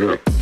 Sure.